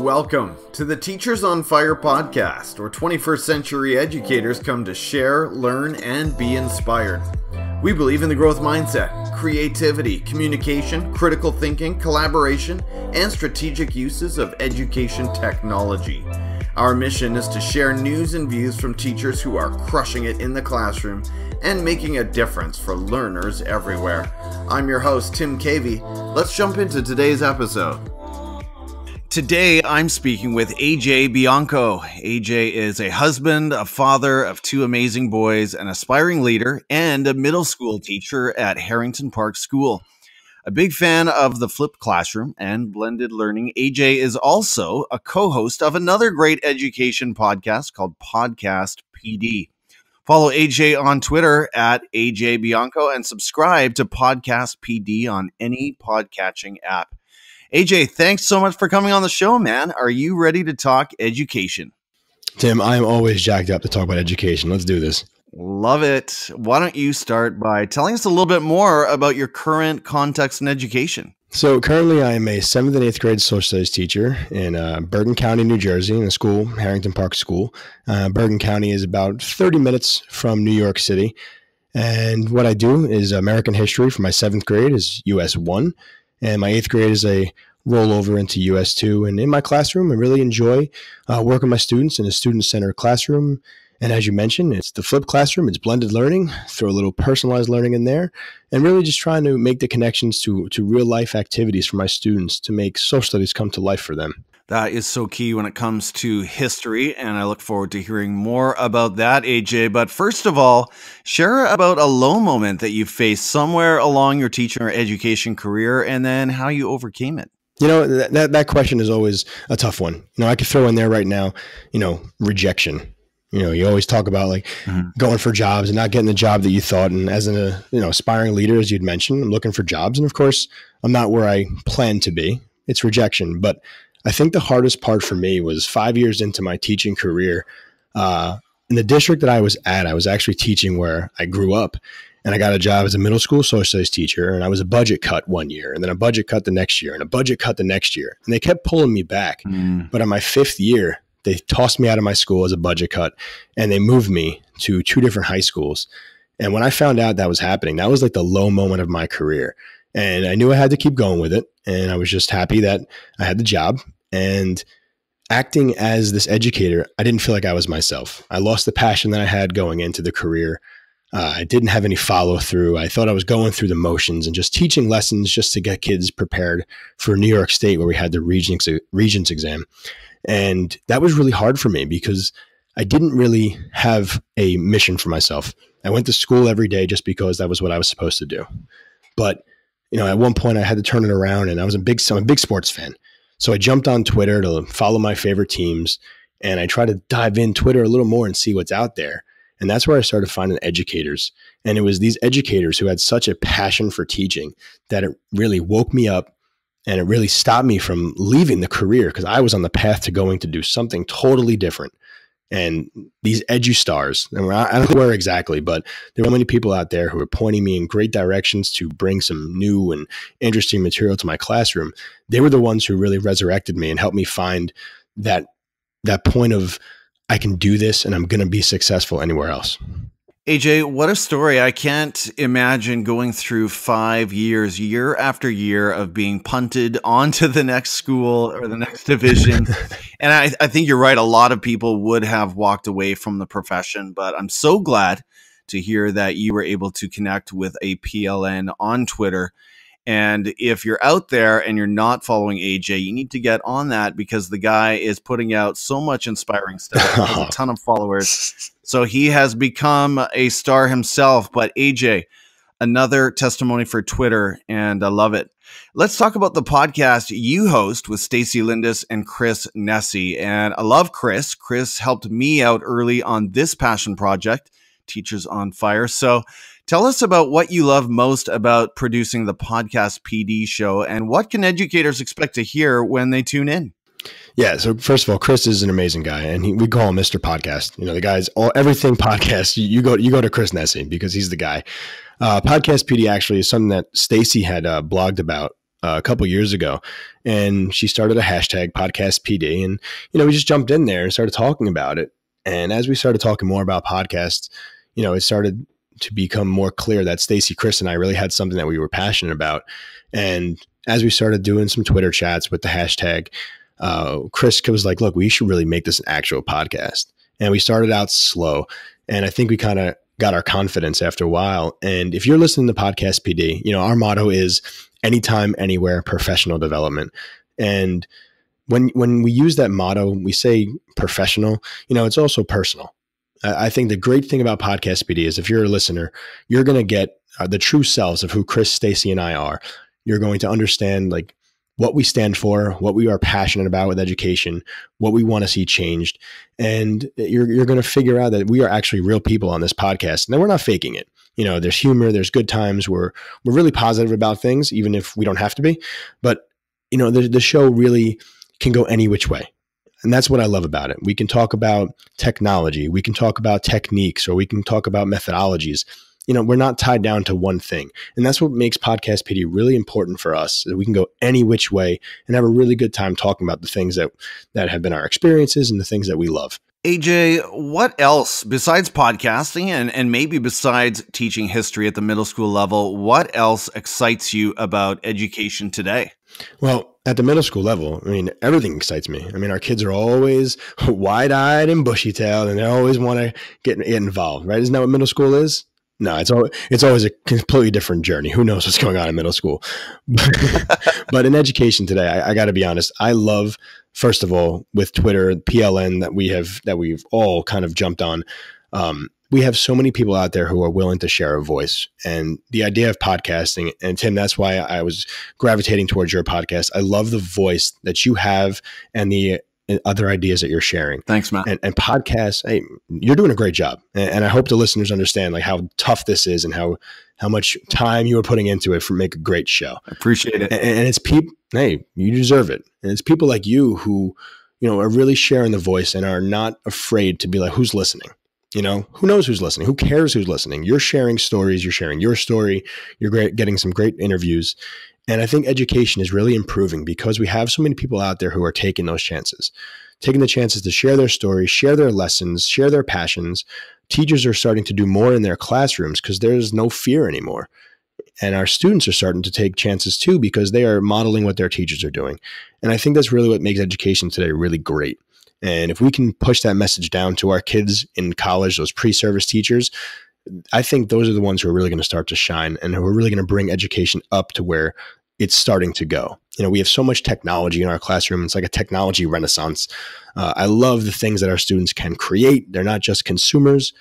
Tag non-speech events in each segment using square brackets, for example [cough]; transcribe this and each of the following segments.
Welcome to the Teachers on Fire podcast, where 21st century educators come to share, learn, and be inspired. We believe in the growth mindset, creativity, communication, critical thinking, collaboration, and strategic uses of education technology. Our mission is to share news and views from teachers who are crushing it in the classroom and making a difference for learners everywhere. I'm your host, Tim Cavey. Let's jump into today's episode. Today, I'm speaking with AJ Bianco. AJ is a husband, a father of two amazing boys, an aspiring leader, and a middle school teacher at Harrington Park School. A big fan of the flipped classroom and blended learning, AJ is also a co host of another great education podcast called Podcast PD. Follow AJ on Twitter at AJ Bianco and subscribe to Podcast PD on any podcatching app. AJ, thanks so much for coming on the show, man. Are you ready to talk education? Tim, I'm always jacked up to talk about education. Let's do this. Love it. Why don't you start by telling us a little bit more about your current context in education? So, currently, I am a seventh and eighth grade social studies teacher in uh, Bergen County, New Jersey, in a school, Harrington Park School. Uh, Bergen County is about 30 minutes from New York City. And what I do is American history for my seventh grade is US 1 and my eighth grade is a rollover into US two. And in my classroom, I really enjoy uh, working with my students in a student centered classroom. And as you mentioned, it's the flipped classroom. It's blended learning. Throw a little personalized learning in there, and really just trying to make the connections to to real life activities for my students to make social studies come to life for them. That is so key when it comes to history, and I look forward to hearing more about that, AJ. But first of all, share about a low moment that you faced somewhere along your teaching or education career, and then how you overcame it. You know that, that that question is always a tough one. You know, I could throw in there right now. You know, rejection. You know, you always talk about like mm-hmm. going for jobs and not getting the job that you thought. And as an, a you know aspiring leader, as you'd mentioned, I'm looking for jobs, and of course, I'm not where I plan to be. It's rejection, but I think the hardest part for me was five years into my teaching career. Uh, in the district that I was at, I was actually teaching where I grew up. And I got a job as a middle school social studies teacher. And I was a budget cut one year, and then a budget cut the next year, and a budget cut the next year. And they kept pulling me back. Mm. But on my fifth year, they tossed me out of my school as a budget cut and they moved me to two different high schools. And when I found out that was happening, that was like the low moment of my career. And I knew I had to keep going with it. And I was just happy that I had the job and acting as this educator, I didn't feel like I was myself. I lost the passion that I had going into the career. Uh, I didn't have any follow through. I thought I was going through the motions and just teaching lessons just to get kids prepared for New York State, where we had the Regents, Regents exam. And that was really hard for me because I didn't really have a mission for myself. I went to school every day just because that was what I was supposed to do. But you know, at one point I had to turn it around, and I was a big, I'm a big sports fan. So I jumped on Twitter to follow my favorite teams and I try to dive in Twitter a little more and see what's out there. And that's where I started finding educators. And it was these educators who had such a passion for teaching that it really woke me up and it really stopped me from leaving the career because I was on the path to going to do something totally different. And these edu stars and I don't know where exactly but there were many people out there who were pointing me in great directions to bring some new and interesting material to my classroom. They were the ones who really resurrected me and helped me find that that point of i can do this and i'm going to be successful anywhere else AJ, what a story. I can't imagine going through five years, year after year, of being punted [laughs] onto the next school or the next division. [laughs] and I, I, think you're right. A lot of people would have walked away from the profession, but I'm so glad to hear that you were able to connect with a PLN on Twitter and if you're out there and you're not following AJ, you need to get on that because the guy is putting out so much inspiring stuff. has a [laughs] ton of followers. So he has become a star himself. But AJ, another testimony for Twitter, and I love it. Let's talk about the podcast you host with Stacey Lindes and Chris Nesi. And I love Chris. Chris helped me out early on this passion project, Teachers on Fire. So Tell us about what you love most about producing the podcast PD show and what can educators expect to hear when they tune in? Yeah. So first of all, Chris is an amazing guy, and he, we call him Mr. Podcast. You know, the guy's all everything [laughs] podcast. You, you go you go to Chris Nesi because he's the guy. Uh, podcast PD actually is something that Stacey had uh, blogged about uh, a couple years ago, and she started a hashtag podcast PD, and you know we just jumped in there and started talking about it. And as we started talking more about podcasts, you know, it started to become more clear that Stacey, Chris, and I really had something that we were passionate about. And as we started doing some Twitter chats with the hashtag, uh, Chris was like, "Look, we should really make this an actual podcast." And we started out slow, and I think we kind of got our confidence after a while. And if you're listening to Podcast PD, you know our motto is anytime, anywhere, professional development. And when when we use that motto, we say professional. You know, it's also personal. I think the great thing about Podcast PD is if you're a listener, you're going to get uh, the true selves of who Chris, Stacey, and I are. You're going to understand like what we stand for, what we are passionate about with education, what we want to see changed, and you're you're going to figure out that we are actually real people on this podcast, and that we're not faking it. You know, there's humor, there's good times. We're we're really positive about things, even if we don't have to be. But you know, the the show really can go any which way. And that's what I love about it. We can talk about technology, we can talk about techniques, or we can talk about methodologies. You know, we're not tied down to one thing. And that's what makes Podcast PD really important for us. That we can go any which way and have a really good time talking about the things that that have been our experiences and the things that we love. AJ, what else besides podcasting and, and maybe besides teaching history at the middle school level, what else excites you about education today? Well, at the middle school level, I mean, everything excites me. I mean, our kids are always [laughs] wide eyed and bushy tailed, and they always want to get, get involved, right? Isn't that what middle school is? No, it's always, it's always a completely different journey. Who knows what's going on in middle school? [laughs] but in education today, I, I got to be honest. I love, first of all, with Twitter, PLN that we have that we've all kind of jumped on. Um, we have so many people out there who are willing to share a voice. And the idea of podcasting and tim that's why i was gravitating towards your podcast. I love the voice that you have and the other ideas that you're sharing. Thanks matt. And, and podcasts hey, you're doing a great job. And, and, i hope the listeners understand like how tough this is and how how much time you are putting into it for make a great show. I appreciate it. And, and it's people hey you deserve it. And it's people like you who you know are really sharing the voice and are not afraid to be like who's listening you know, who knows who's listening? Who cares who's listening? You're sharing stories, you're sharing your story, you're great, getting some great interviews. And I think education is really improving because we have so many people out there who are taking those chances, taking the chances to share their stories, share their lessons, share their passions. Teachers are starting to do more in their classrooms because there's no fear anymore. And our students are starting to take chances too because they are modeling what their teachers are doing. And I think that's really what makes education today really great. And if we can push that message down to our kids in college, those pre service teachers, I think those are the ones who are really going to start to shine and who are really going to bring education up to where it's starting to go. You know, we have so much technology in our classroom. It's like a technology renaissance. Uh, I love the things that our students can create. They're not just consumers,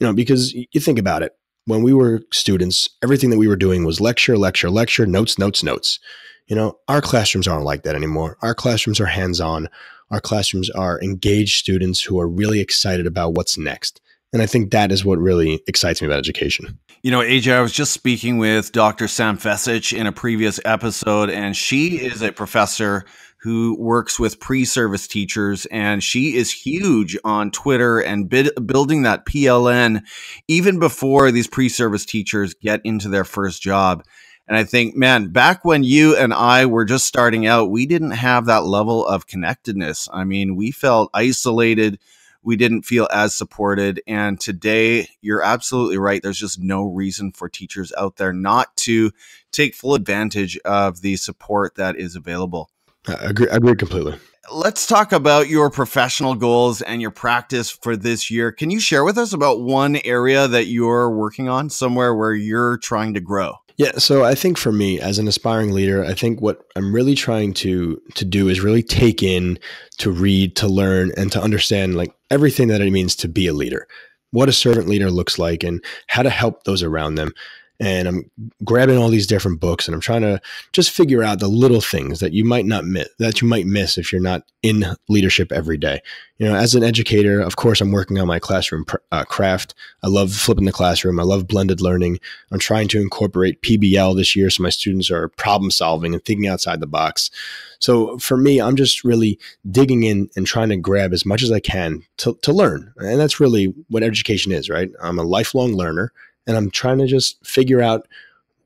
you know, because you think about it. When we were students, everything that we were doing was lecture, lecture, lecture, notes, notes, notes. You know, our classrooms aren't like that anymore. Our classrooms are hands on our classrooms are engaged students who are really excited about what's next. And I think that is what really excites me about education. You know, AJ, I was just speaking with Dr. Sam Fecich in a previous episode, and she is a professor who works with pre service teachers, and she is huge on Twitter and building that PLN even before these pre service teachers get into their first job. And I think, man, back when you and I were just starting out, we didn't have that level of connectedness. I mean, we felt isolated. We didn't feel as supported. And today, you're absolutely right. There's just no reason for teachers out there not to take full advantage of the support that is available. I agree, I agree completely. Let's talk about your professional goals and your practice for this year. Can you share with us about one area that you're working on, somewhere where you're trying to grow? Yeah, so I think for me as an aspiring leader, I think what I'm really trying to to do is really take in, to read, to learn, and to understand like everything that it means to be a leader, what a servant leader looks like, and how to help those around them and I'm grabbing all these different books and I'm trying to just figure out the little things that you might not miss that you might miss if you're not in leadership every day. You know, as an educator, of course, I'm working on my classroom uh, craft. I love flipping the classroom. I love blended learning. I'm trying to incorporate PBL this year so my students are problem solving and thinking outside the box. So for me, I'm just really digging in and trying to grab as much as I can to, to learn. And that's really what education is, right? I'm a lifelong learner and I'm trying to just figure out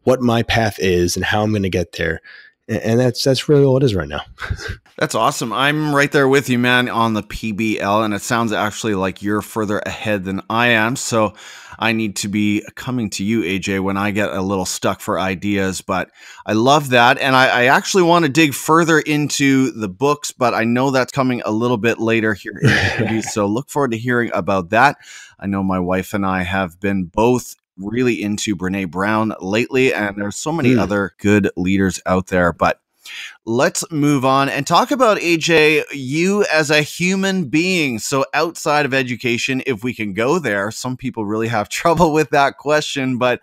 what my path is and how I'm going to get there. and that's that's really all it is right now. [laughs] that's awesome. I'm right there with you, man, on the PBL, and it sounds actually like you're further ahead than I am. So I need to be coming to you, AJ, when I get a little stuck for ideas. But I love that. And I, I actually want to dig further into the books, but I know that's coming a little bit later here in the [laughs] so look forward to hearing about that. I know my wife and I have been both really into Brene Brown lately, and there's so many mm. other good leaders out there. But let's move on and talk about AJ, you as a human being. So, outside of education, if we can go there, some people really have [laughs] trouble with that question. But,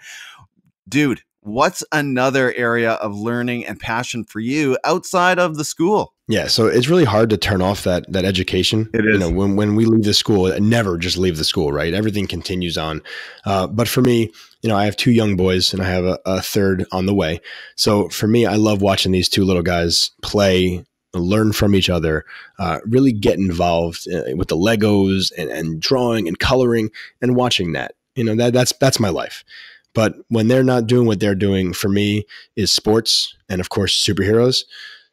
dude, what's another area of learning and passion for you outside of the school? Yeah, so it's really hard to turn off that that education. It is. You know, when when we leave the school, never just leave the school, right? Everything continues on. Uh, but for me, you know, I have two young boys and I have a, a third on the way. So for me, I love watching these two little guys play, learn from each other, uh, really get involved uh, with the Legos and, and drawing and coloring and watching that. You know, that that's that's my life. But when they're not doing what they're doing, for me is sports and of course superheroes.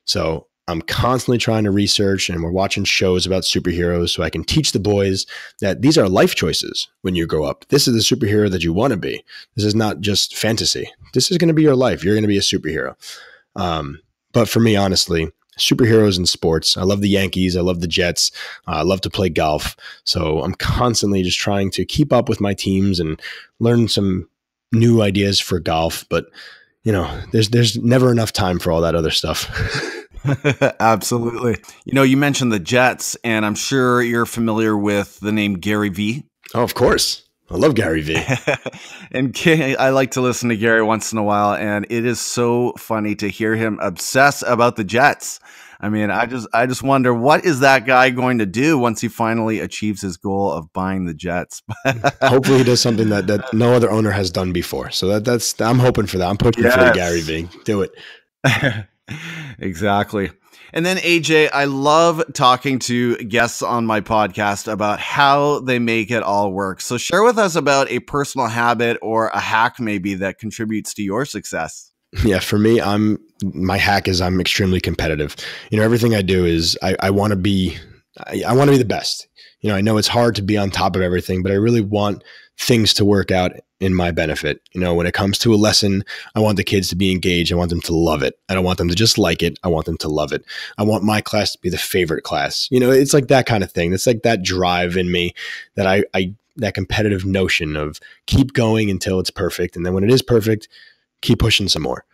So I'm constantly trying to research and we're watching shows about superheroes so I can teach the boys that these are life choices when you grow up. This is the superhero that you want to be. This is not just fantasy. This is going to be your life. You're going to be a superhero. Um, but for me, honestly, superheroes in sports. I love the Yankees. I love the Jets. Uh, I love to play golf. So I'm constantly just trying to keep up with my teams and learn some new ideas for golf. But you know, there's there's never enough time for all that other stuff. [laughs] [laughs] Absolutely. You know, you mentioned the Jets, and I'm sure you're familiar with the name Gary Vee. Oh, of course. I love Gary Vee. [laughs] and I like to listen to Gary once in a while, and it is so funny to hear him obsess about the Jets. I mean, I just I just wonder what is that guy going to do once he finally achieves his goal of buying the Jets. [laughs] Hopefully, he does something that, that no other owner has done before. So that that's I'm hoping for that. I'm pushing yes. for the Gary Vee. Do it exactly. And then AJ, I love talking to guests on my podcast about how they make it all work. So share with us about a personal habit or a hack maybe that contributes to your success. Yeah, for me, I'm my hack is I'm extremely competitive. You know, everything I do is I, I want to be I, I want to be the best. You know, I know it's hard to be on top of everything, but I really want things to work out in my benefit. You know, when it comes to a lesson, I want the kids to be engaged. I want them to love it. I don't want them to just like it. I want them to love it. I want my class to be the favorite class. You know, it's like that kind of thing. It's like that drive in me that I, I that competitive notion of keep going until it's perfect. And then when it is perfect, keep pushing some more.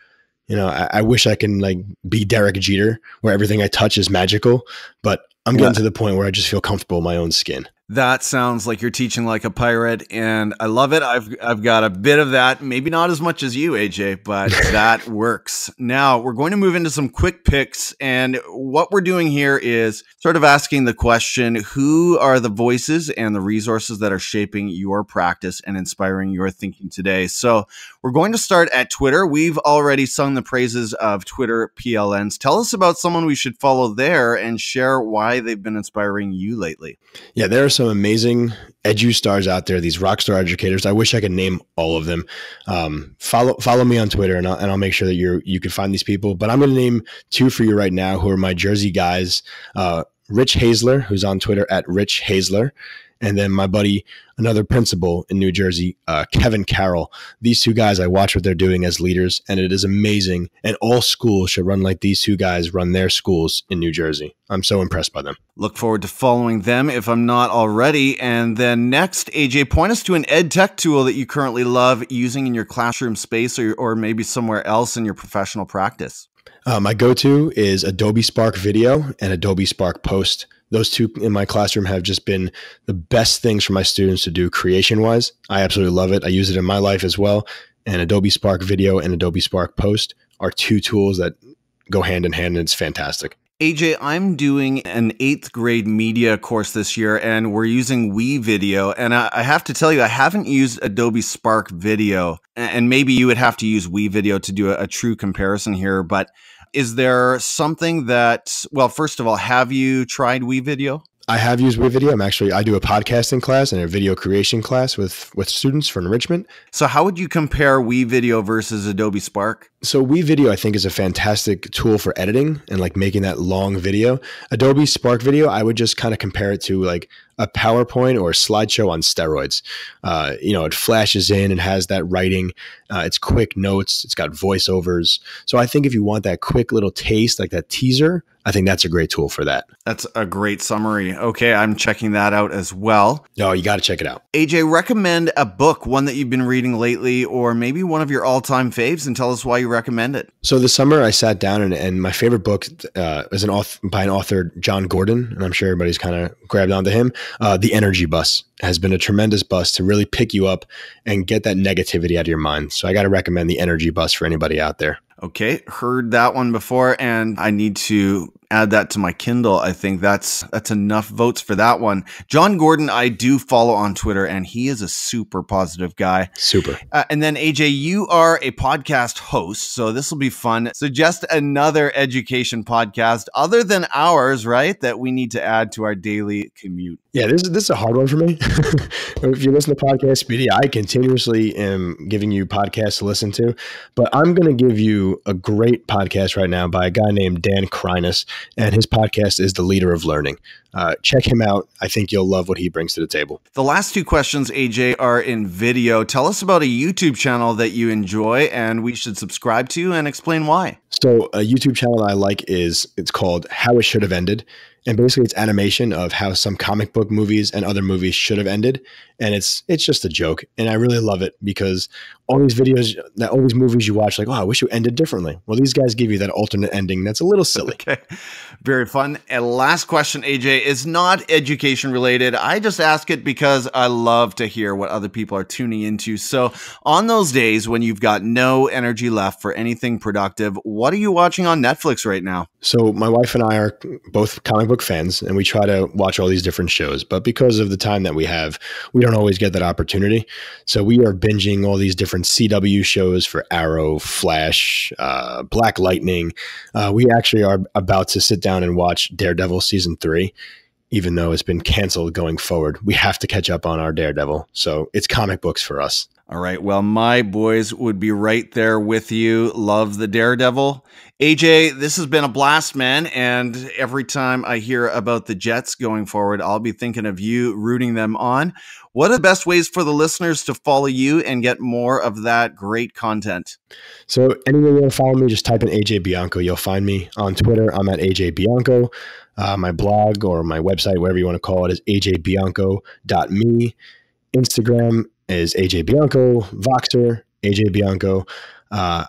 You know, I, I wish I can like be Derek Jeter where everything I touch is magical, but I'm getting yeah. to the point where I just feel comfortable in my own skin. That sounds like you're teaching like a pirate, and I love it. I've I've got a bit of that, maybe not as much as you, AJ, but [laughs] that works. Now we're going to move into some quick picks, and what we're doing here is sort of asking the question: Who are the voices and the resources that are shaping your practice and inspiring your thinking today? So we're going to start at Twitter. We've already sung the praises of Twitter PLNs. Tell us about someone we should follow there, and share why they've been inspiring you lately. Yeah, there's some amazing edu stars out there, these rock star educators. I wish I could name all of them. Um, follow follow me on Twitter, and I'll, and I'll make sure that you you can find these people. But I'm going to name two for you right now, who are my Jersey guys. Uh, Rich Hazler, who's on Twitter at Rich Hazler, and then my buddy, another principal in New Jersey, uh, Kevin Carroll. These two guys, I watch what they're doing as leaders, and it is amazing. And all schools should run like these two guys run their schools in New Jersey. I'm so impressed by them. Look forward to following them if I'm not already. And then next, AJ, point us to an ed tech tool that you currently love using in your classroom space or, or maybe somewhere else in your professional practice. Uh, my go to is Adobe Spark Video and Adobe Spark Post those two in my classroom have just been the best things for my students to do creation wise. I absolutely love it. I use it in my life as well. And Adobe Spark Video and Adobe Spark Post are two tools that go hand in hand, and it's fantastic. AJ, I'm doing an eighth grade media course this year, and we're using WeVideo. And I, I, have to tell you, I haven't used Adobe Spark Video, and maybe you would have to use WeVideo to do a, a true comparison here. But is there something that, well, first of all, have you tried WeVideo? I have used WeVideo. I'm actually I do a podcasting class and a video creation class with with students for enrichment. So how would you compare WeVideo versus Adobe Spark? So WeVideo, I think, is a fantastic tool for editing and like making that long video. Adobe Spark Video, I would just kind of compare it to like a PowerPoint or a slideshow on steroids. Uh, you know, it flashes in and has that writing. Uh, it's quick notes. It's got voiceovers. So I think if you want that quick little taste, like that teaser, I think that's a great tool for that. That's a great summary. Okay, I'm checking that out as well. No, you got to check it out. AJ, recommend a book, one that you've been reading lately, or maybe one of your all-time faves, and tell us why you recommend it. So this summer, I sat down and, and my favorite book uh, is an author by an author, Jon Gordon, and I'm sure everybody's kind of grabbed onto him. Uh, the Energy Bus has been a tremendous bus to really pick you up and get that negativity out of your mind. So I got to recommend the Energy Bus for anybody out there. Okay, heard that one before, and I need to add that to my Kindle. I think that's that's enough votes for that one. Jon Gordon, I do follow on Twitter, and he is a super positive guy. Super. Uh, and then AJ, you are a podcast host, so this will be fun. Suggest another education podcast other than ours, right? That we need to add to our daily commute. Yeah, this is this is a hard one for me. [laughs] if you listen to podcast PD, I continuously am giving you podcasts to listen to, but I'm going to give you a great podcast right now by a guy named Dan Kreiness, and his podcast is The Leader of Learning. Uh, check him out. I think you'll love what he brings to the table. The last two questions, AJ, are in video. Tell us about a YouTube channel that you enjoy and we should subscribe to, and explain why. So, a YouTube channel I like is it's called How It Should Have Ended and basically it's animation of how some comic book movies and other movies should have ended and it's it's just a joke and i really love it because all these mm-hmm. videos that all these movies you watch like oh i wish you ended differently. Well these guys give you that alternate ending that's a little silly. Okay. Very fun. And last question aj is not education related. I just ask it because i love to hear what other people are tuning into. So on those days when you've got no energy left for anything productive what are you watching on netflix right now? So my wife and i are both comic book fans and we try to watch all these different shows. But because of the time that we have we don't always get that opportunity. So we are binging all these different CW shows for Arrow, Flash, uh, Black Lightning. Uh, we actually are about to sit down and watch Daredevil season three. Even though it's been canceled going forward, we have to catch up on our Daredevil. So it's comic books for us. All right. Well, my boys would be right there with you. Love the Daredevil. AJ, this has been a blast, man. And every time I hear about the Jets going forward, I'll be thinking of you rooting them on. What are the best ways for the listeners to follow you and get more of that great content? So, you want to follow me, just type in AJ Bianco. You'll find me on Twitter. I'm at AJ Bianco. Uh, my blog or my website, whatever you want to call it, is ajbianco.me. Instagram is AJ Bianco, Voxer, AJ Bianco, uh,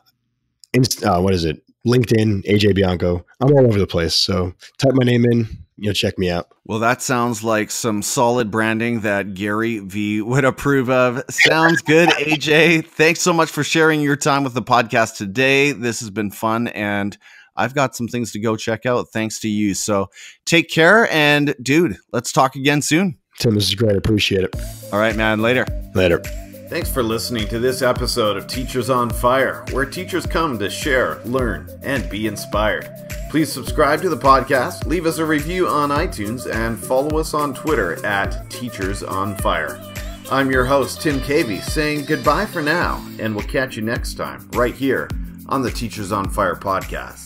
inst- uh, what is it? LinkedIn, AJ Bianco. I'm all over the place. So type my name in, you'll check me out. Well, that sounds like some solid branding that Gary Vee would approve of. Sounds good, [laughs] AJ. Thanks so much for sharing your time with the podcast today. This has been fun and I've got some things to go check out thanks to you. So take care and dude, let's talk again soon. Tim, this is great. Appreciate it. All right, man. Later. Later. Thanks for listening to this episode of Teachers on Fire, where teachers come to share, learn, and be inspired. Please subscribe to the podcast, leave us a review on iTunes, and follow us on Twitter at Teachers on Fire. I'm your host, Tim Cavey, saying goodbye for now, and we'll catch you next time, right here on the Teachers on Fire podcast.